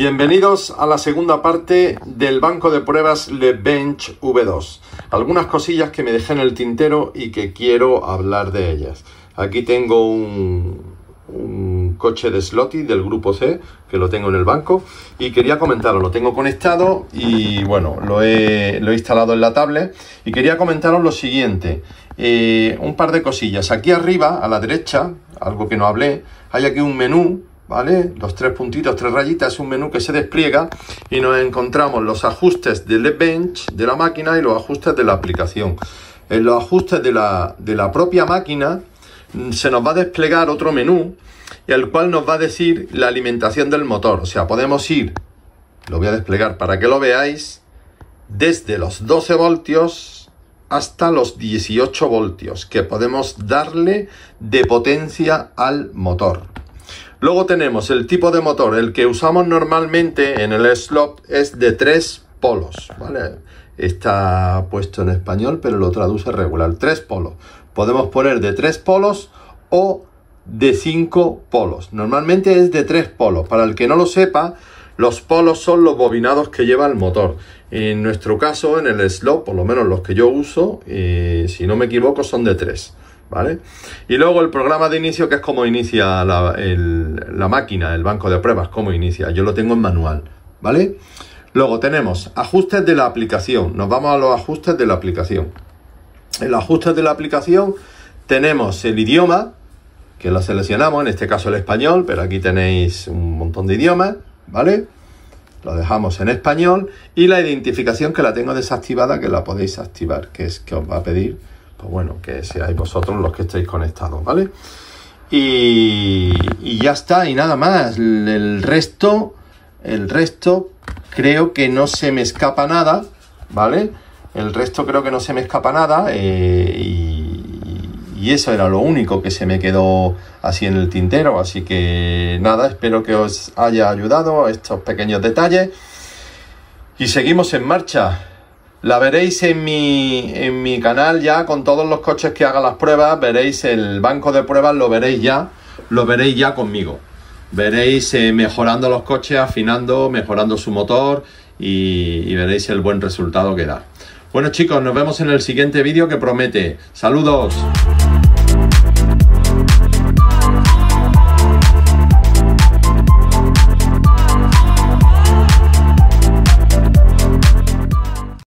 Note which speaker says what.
Speaker 1: Bienvenidos a la segunda parte del banco de pruebas Le Bench V2. Algunas cosillas que me dejé en el tintero y que quiero hablar de ellas. Aquí tengo un, un coche de Slotty del grupo C que lo tengo en el banco y quería comentaros, lo tengo conectado y bueno, lo he, lo he instalado en la tablet y quería comentaros lo siguiente, eh, un par de cosillas. Aquí arriba, a la derecha, algo que no hablé, hay aquí un menú ¿vale? Los tres puntitos, tres rayitas, es un menú que se despliega y nos encontramos los ajustes del bench de la máquina y los ajustes de la aplicación. En los ajustes de la, de la propia máquina mm, se nos va a desplegar otro menú, el cual nos va a decir la alimentación del motor. O sea, podemos ir, lo voy a desplegar para que lo veáis, desde los 12 voltios hasta los 18 voltios que podemos darle de potencia al motor. Luego tenemos el tipo de motor, el que usamos normalmente en el slot es de tres polos. Está puesto en español, pero lo traduce regular, tres polos. Podemos poner de tres polos o de cinco polos. Normalmente es de tres polos. Para el que no lo sepa, los polos son los bobinados que lleva el motor. En nuestro caso, en el slot, por lo menos los que yo uso, eh, si no me equivoco, son de tres. ¿Vale? Y luego el programa de inicio, que es como inicia la, la, máquina, el banco de pruebas, cómo inicia. Yo lo tengo en manual, ¿vale? Luego tenemos ajustes de la aplicación. Nos vamos a los ajustes de la aplicación. En los ajustes de la aplicación tenemos el idioma, que lo seleccionamos, en este caso el español, pero aquí tenéis un montón de idiomas, ¿vale? Lo dejamos en español y la identificación que la tengo desactivada, que la podéis activar, que es que os va a pedir pues bueno, que seáis vosotros los que estéis conectados, ¿vale? Y, ya está, y nada más. El resto, el resto, creo que no se me escapa nada, ¿vale? El resto creo que no se me escapa nada eh, y, y, eso era lo único que se me quedó así en el tintero. Así que nada, espero que os haya ayudado estos pequeños detalles y seguimos en marcha. La veréis en mi, en mi canal ya con todos los coches que haga las pruebas. Veréis el banco de pruebas, lo veréis ya. Lo veréis ya conmigo. Veréis eh, mejorando los coches, afinando, mejorando su motor y, y veréis el buen resultado que da. Bueno chicos, nos vemos en el siguiente vídeo que promete. Saludos.